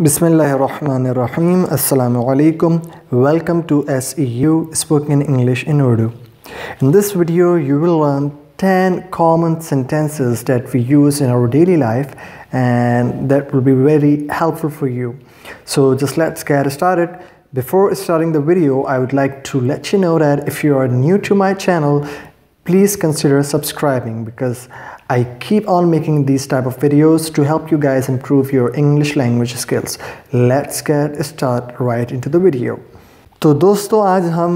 Bismillahirrahmanirrahim. Assalamu alaikum. Welcome to SEU Spoken English in Urdu. In this video, you will learn 10 common sentences that we use in our daily life and that will be very helpful for you. So just let's get started. Before starting the video, I would like to let you know that if you are new to my channel, please consider subscribing because I keep on making these type of videos to help you guys improve your English language skills. Let's get start right into the video. तो दोस्तों आज हम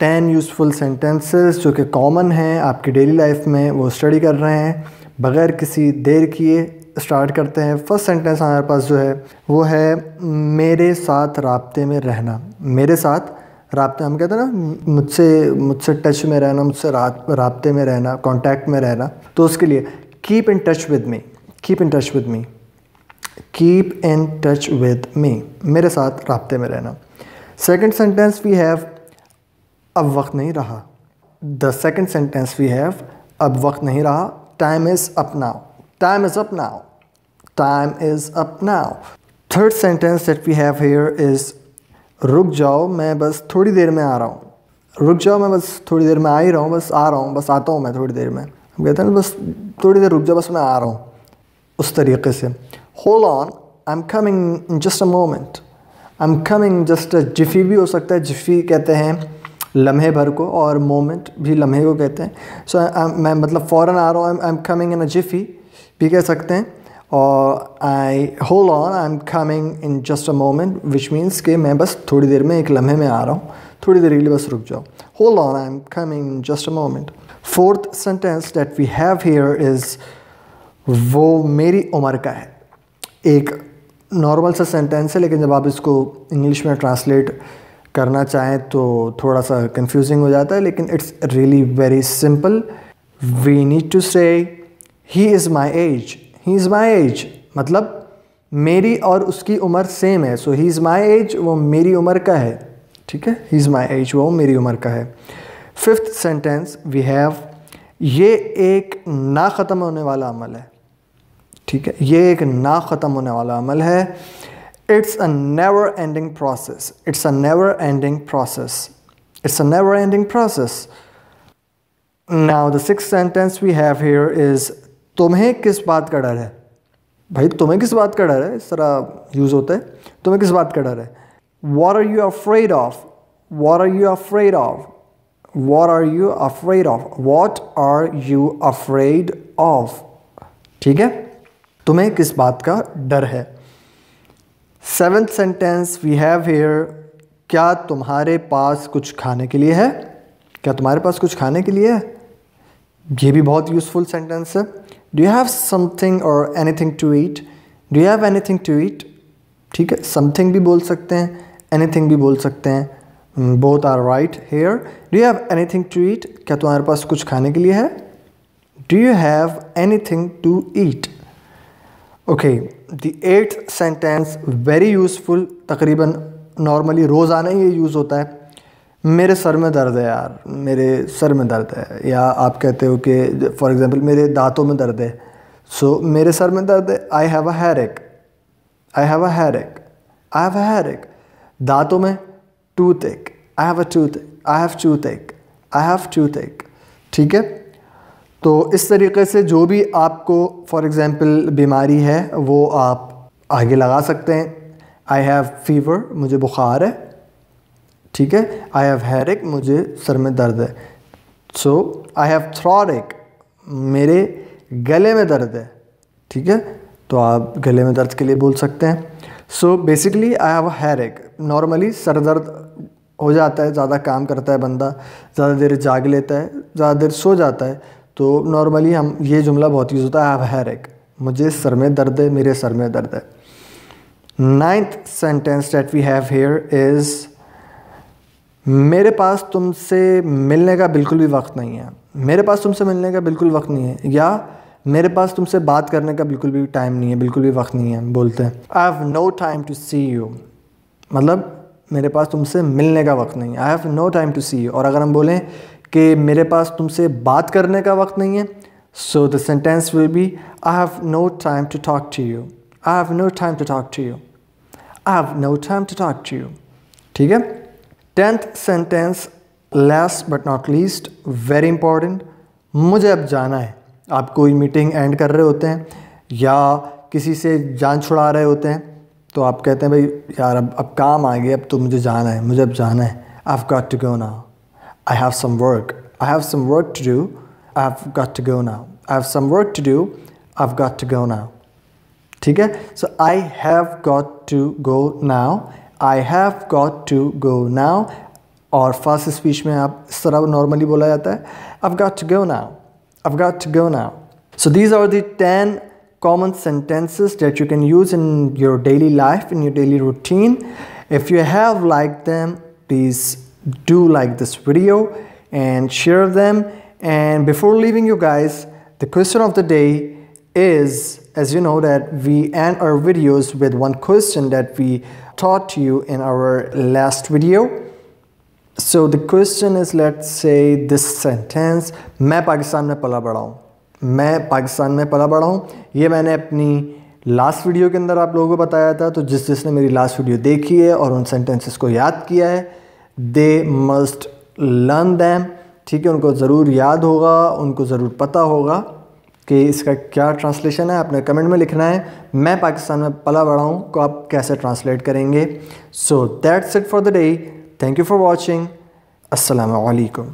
10 useful sentences जो कि common हैं आपकी daily life में वो स्टडी कर रहे हैं बग़ैर किसी देर किए स्टार्ट करते हैं फ़र्स्ट सेंटेंस हमारे पास जो है वो है मेरे साथ रबते में रहना मेरे साथ रबते, हम कहते हैं ना, मुझसे मुझसे टच में रहना, मुझसे रबते में रहना कांटेक्ट में रहना। तो उसके लिए keep in touch with me keep in touch with me keep in touch with me मेरे साथ रबते में रहना। सेकेंड सेंटेंस वी हैव अब वक्त नहीं रहा। The second sentence we have अब वक्त नहीं रहा। Time is up now time is up now time is up now third sentence that we have here is रुक जाओ मैं बस थोड़ी देर में आ रहा हूँ। रुक जाओ मैं बस थोड़ी देर में आ ही रहा हूँ बस आ रहा हूँ बस आता हूँ मैं थोड़ी देर में। हम कहते हैं बस थोड़ी देर रुक जाओ बस मैं आ रहा हूँ। उस तरीके से। Hold on I am coming just a moment I am coming just a jiffy भी हो सकता है जिफ़ी कहते हैं लम्हे भर को और मोमेंट भी लम्हे को कहते हैं। सो so, मैं मतलब फ़ौर आ रहा हूँ आई am coming in a jiffy भी कह सकते हैं। और I hold on I am coming in just a moment which means कि मैं बस थोड़ी देर में एक लम्हे में आ रहा हूँ। थोड़ी देर के लिए बस रुक जाओ। Hold on I am coming in just a moment fourth sentence that we have here is वो मेरी उम्र का है। एक नॉर्मल सा सेंटेंस है, लेकिन जब आप इसको इंग्लिश में ट्रांसलेट करना चाहें तो थोड़ा सा कंफ्यूजिंग हो जाता है, लेकिन it's really very simple we need to say he is my age he is my age मतलब मेरी और उसकी उम्र सेम है. सो ही इज़ माई एज वो मेरी उम्र का है. ठीक है? ही इज़ माई एज वो मेरी उम्र का है. फिफ्थ सेंटेंस वी हैव ये एक ना ख़त्म होने वाला अमल है. ठीक है? ये एक ना ख़त्म होने वाला अमल है. It's a never ending process it's a never ending process it's a never ending process now the six sentence we have here is तुम्हें किस बात का डर है? भाई, तुम्हें किस बात का डर है? इस तरह यूज़ होता है। तुम्हें किस बात का डर है? What are you afraid of what are you afraid of what are you afraid of what are you afraid of ठीक है? तुम्हें किस बात का डर है? Seventh sentence we have here क्या तुम्हारे पास कुछ खाने के लिए है? क्या तुम्हारे पास कुछ खाने के लिए है? ये भी बहुत यूज़फुल सेंटेंस है। डू यू हैव समथिंग और anything to eat do you have anything to eat ठीक है समथिंग भी बोल सकते हैं एनीथिंग भी बोल सकते हैं। Both are right here do you have anything to eat क्या तुम्हारे पास कुछ खाने के लिए है? Do you have anything to eat okay the eighth sentence very useful तकरीबन नॉर्मली रोज़ाना ये यूज़ होता है। मेरे सर में दर्द है यार मेरे सर में दर्द है। या आप कहते हो कि फॉर एग्ज़ाम्पल मेरे दांतों में दर्द है। सो so, मेरे सर में दर्द है। आई हैव अ हेयर एक आई हैव अ हेयर एक आई हैव अ हेयर एक दांतों में toothache I have a tooth I have toothache I have tooth एक ठीक है? तो इस तरीके से जो भी आपको फॉर एग्ज़ाम्पल बीमारी है वो आप आगे लगा सकते हैं। आई हैव फीवर मुझे बुखार है। ठीक है? आई हैव हेयर मुझे सर में दर्द है। सो आई हैव थ्रॉड एक मेरे गले में दर्द है। ठीक है? तो आप गले में दर्द के लिए बोल सकते हैं। So basically I have here एक नॉर्मली सर दर्द हो जाता है, ज़्यादा काम करता है बंदा, ज़्यादा देर जाग लेता है, ज़्यादा देर सो जाता है। तो नॉर्मली हम, ये जुमला बहुत यूज़ होता है आई हैव हेयर एक मुझे सर में दर्द है, मेरे सर में दर्द है। Ninth sentence that we have here is मेरे पास तुमसे मिलने का बिल्कुल भी वक्त नहीं है। मेरे पास तुमसे मिलने का बिल्कुल वक्त नहीं है। या मेरे पास तुमसे बात करने का बिल्कुल भी टाइम नहीं है, बिल्कुल भी वक्त नहीं है, बोलते हैं। I have no time to see you मतलब मेरे पास तुमसे मिलने का वक्त नहीं है। I have no time to see you और अगर हम बोलें कि मेरे पास तुमसे बात करने का वक्त नहीं है so the sentence will be I have no time to talk to you I have no time to talk to you I have no time to talk to you ठीक है? Tenth sentence last but not least very important मुझे अब जाना है। आप कोई meeting and कर रहे होते हैं, या किसी से जान छुड़ा रहे होते हैं तो आप कहते हैं, भाई यार, अब अब काम आ गया, अब तो मुझे जाना है, मुझे अब जाना है। I have got to go now I have some work I have some work to do I have got to go now I have some work to do I have got to go now ठीक है? So I have got to go now I have got to go now और fast speech में आप इस तरह normally बोला जाता है I've got to go now. I've got to go now. So these are the 10 common sentences that you can use in your daily life, in your daily routine. If you have liked them, please do like this video and share them. And before leaving you guys, the question of the day is, as you know that we end our videos with one question that we taught you in our last video. So the question is, let's say this sentence, मैं पाकिस्तान में पला बड़ा हूँ। मैं पाकिस्तान में पला बड़ा हूँ। ये मैंने अपनी लास्ट वीडियो के अंदर आप लोगों को बताया था तो जिस जिसने मेरी लास्ट वीडियो देखी है और उन सेंटेंसेस को याद किया है दे मस्ट लर्न दैम ठीक है, उनको ज़रूर याद होगा, उनको ज़रूर पता होगा। कि इसका क्या ट्रांसलेशन है, आपने कमेंट में लिखना है। मैं पाकिस्तान में पला बड़ा हूँ, को आप कैसे ट्रांसलेट करेंगे? So that's it for the day thank you for watching alaikum.